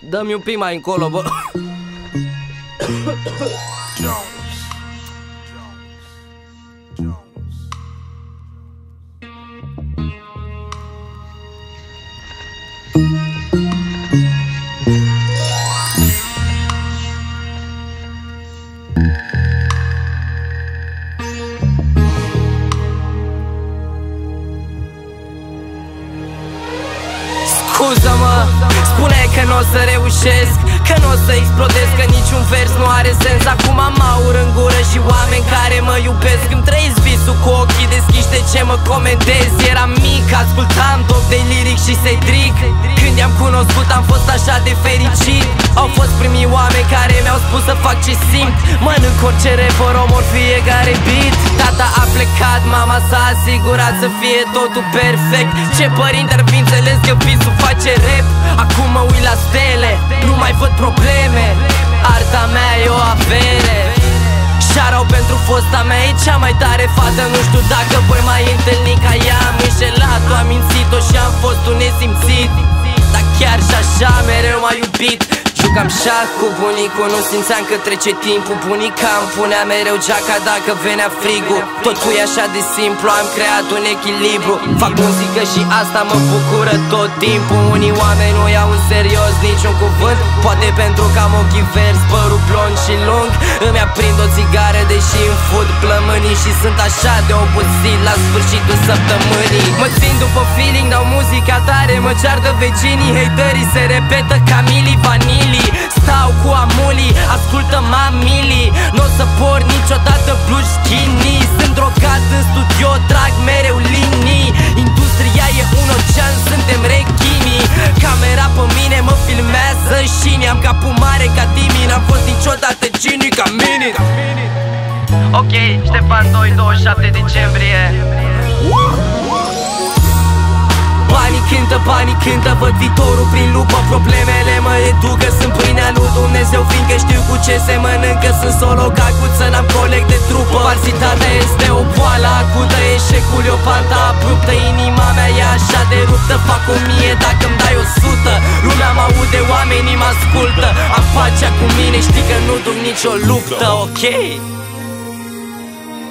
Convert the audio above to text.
Dă-mi un pic mai încolo, bă. Scuză-mă, spune că nu o să reușesc Că nu o să explodez, că niciun vers nu are sens. Acum am aur în gură și oameni care mă iubesc. Îmi trăiesc visul cu ochii deschiși de ce mă comentez Eram mic, ascultam top de liric și Cedric Când i-am cunoscut am fost așa de fericit. Au fost primii oameni care mi-au spus să fac ce simt. Mănânc orice rapper, omor fiecare beat. Tata a plecat, mama s-a asigurat să fie totul perfect. Ce părinte ar fi înțeles că visul face probleme. Arta mea e o avere. Șarau pentru fosta mea, e cea mai tare fată. Nu știu dacă voi mai întâlni ca ea. Am înșelat-o, am mințit-o și am fost un nesimțit. Dar chiar și așa mereu m-a iubit Jucam șah cu bunicul, nu simțeam că trece timpul. Bunica îmi punea mereu geaca dacă venea frigul. Totul e așa de simplu, am creat un echilibru. Fac muzică și asta mă bucură tot timpul. Unii oameni nu iau în serios niciun cuvânt. Poate pentru că am ochii verzi, părul blond și lung Îmi aprind o țigară deși îmi fut plămânii Și sunt așa de obosit la sfârșitul săptămânii. Mă țin după feeling, dau muzica tare Mă ceartă vecinii, haterii se repetă ca Mili Vanili Stau cu amulii, ascultă mamili Nu o să por Ștefan 2, 27 decembrie. Banii cântă, banii cântă, văd viitorul prin lupă. Problemele mă educă, sunt pâinea lui Dumnezeu Fiindcă știu cu ce se mănâncă. Sunt solo ca cuță, n-am coleg de trupă. Falsitatea este o boală acută Eșecul e o pantă abruptă. Inima mea e așa de ruptă Fac o mie dacă îmi dai o sută. Lumea mă aude, oamenii mă ascultă. Am pacea cu mine, știi că nu duc nicio luptă, ok?